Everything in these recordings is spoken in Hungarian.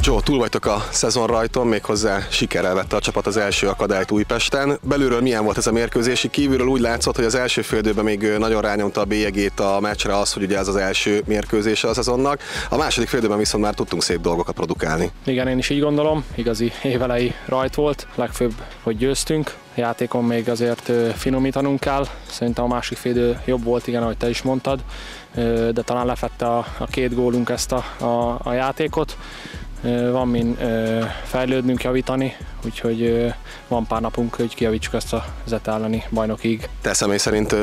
Joe, túl vagytok a szezon rajton, méghozzá sikerrel vette a csapat az első akadályt Újpesten. Belülről milyen volt ez a mérkőzési? Kívülről úgy látszott, hogy az első félidőben még nagyon rányomta a bélyegét a meccsre az, hogy ugye ez az első mérkőzése a szezonnak. A második félidőben viszont már tudtunk szép dolgokat produkálni. Igen, én is így gondolom. Igazi évelei rajt volt. Legfőbb, hogy győztünk. Játékon még azért finomítanunk kell. Szerintem a másik félidő jobb volt, igen, ahogy te is mondtad, de talán lefette a, a két gólunk ezt a, a, a játékot van min fejlődnünk, javítani, úgyhogy van pár napunk, hogy kijavítsuk ezt a zet elleni bajnokig. Te személy szerint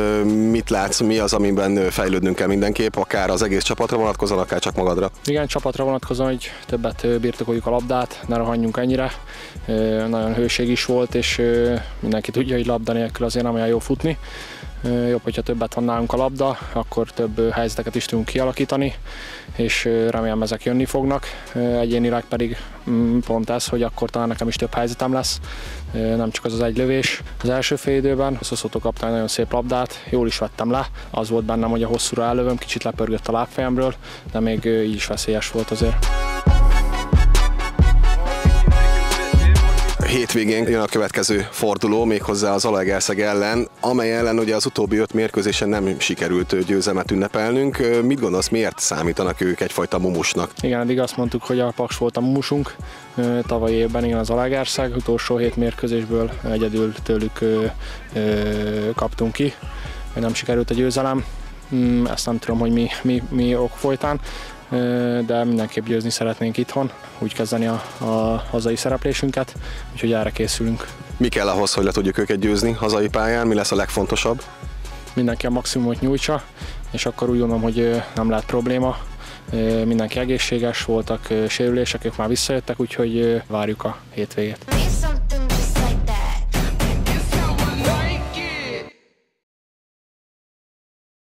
mit látsz, mi az, amiben fejlődnünk kell mindenképp, akár az egész csapatra vonatkozóan, akár csak magadra? Igen, csapatra vonatkozóan, hogy többet birtokoljuk a labdát, ne rohanjunk ennyire. Nagyon hőség is volt, és mindenki tudja, hogy labda nélkül azért nem olyan jó futni jobb, hogyha többet van nálunk a labda, akkor több helyzeteket is tudunk kialakítani, és remélem ezek jönni fognak. Egyénileg pedig mm, pont ez, hogy akkor talán nekem is több helyzetem lesz, nem csak az az egy lövés. Az első fél időben Szoszotó kapta egy nagyon szép labdát, jól is vettem le, az volt bennem, hogy a hosszúra ellövöm, kicsit lepörgött a lábfejemről, de még így is veszélyes volt azért. Hétvégén jön a következő forduló, méghozzá az Alaegerszeg ellen, amely ellen ugye az utóbbi öt mérkőzésen nem sikerült győzelmet ünnepelnünk. Mit gondolsz, miért számítanak ők egyfajta mumusnak? Igen, eddig azt mondtuk, hogy a Paks volt a mumusunk. Tavaly évben igen az Alaegerszeg, utolsó hét mérkőzésből egyedül tőlük kaptunk ki. Nem sikerült a győzelem. Mm, ezt nem tudom, hogy mi, mi, mi ok folytán de mindenképp győzni szeretnénk itthon, úgy kezdeni a, a hazai szereplésünket, úgyhogy erre készülünk. Mi kell ahhoz, hogy le tudjuk őket győzni hazai pályán? Mi lesz a legfontosabb? Mindenki a maximumot nyújtsa, és akkor úgy gondolom, hogy nem lehet probléma. Mindenki egészséges, voltak sérülések, ők már visszajöttek, úgyhogy várjuk a hétvégét.